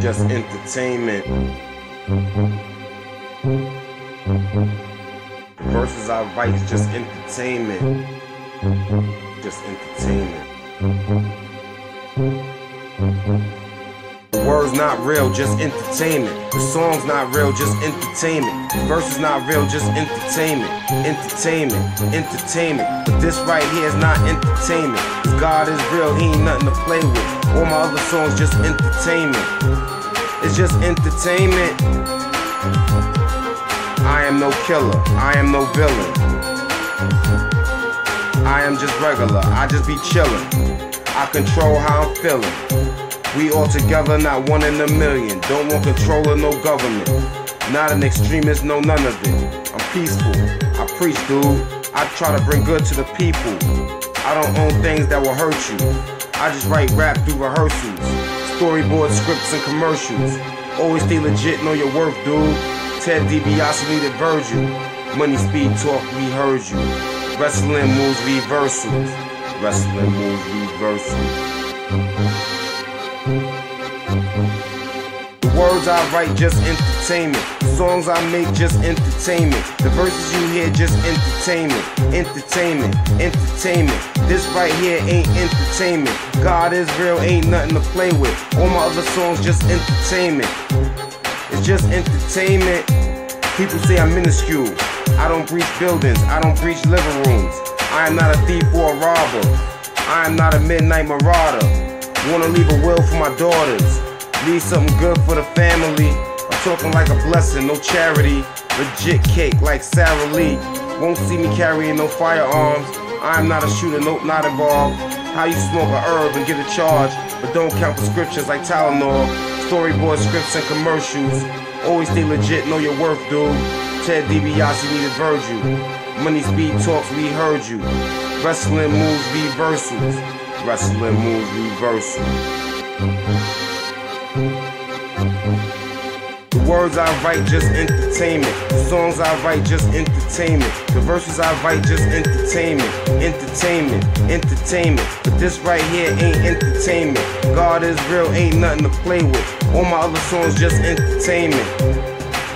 Just entertainment. I write is just entertainment. Just entertainment. Words not real, just entertainment. The song's not real, just entertainment. The verse is not real, just entertainment. Entertainment, entertainment. But this right here is not entertainment. God is real, He ain't nothing to play with. All my other songs just entertainment. It's just entertainment. I am no killer, I am no villain. I am just regular, I just be chillin'. I control how I'm feeling. We all together, not one in a million. Don't want control of no government. Not an extremist, no none of it. I'm peaceful. I preach, dude. I try to bring good to the people. I don't own things that will hurt you. I just write rap through rehearsals, storyboard scripts and commercials. Always stay legit, know your worth, dude. Ted DiBiase needed Virgil. Money, speed, talk, we heard you. Wrestling moves, reversals. Wrestling moves, reversals. Words I write just entertainment. Songs I make just entertainment. The verses you hear just entertainment. Entertainment, entertainment. This right here ain't entertainment. God is real, ain't nothing to play with. All my other songs just entertainment. It's just entertainment. People say I'm minuscule. I don't breach buildings, I don't breach living rooms. I am not a thief or a robber. I am not a midnight marauder. Wanna leave a will for my daughters. Leave something good for the family. I'm talking like a blessing, no charity. Legit cake like Sara Lee. Won't see me carrying no firearms. I'm not a shooter, nope, not involved. How you smoke a herb and get a charge, but don't count prescriptions like Tylenol. Storyboard scripts and commercials. Always stay legit, know your worth, dude. Ted DiBiase needed Virgil. Money speed talks, we heard you. Wrestling moves, reversals. Wrestling moves, reversal. The words I write just entertainment. The songs I write just entertainment. The verses I write just entertainment. Entertainment, entertainment. But this right here ain't entertainment. God is real, ain't nothing to play with. All my other songs just entertainment.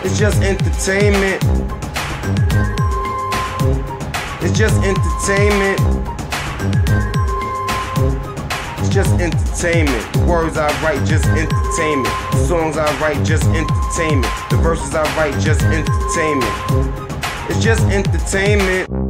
It's just entertainment. It's just entertainment. Just entertainment. Words I write just entertainment. Songs I write just entertainment. The verses I write just entertainment. It's just entertainment.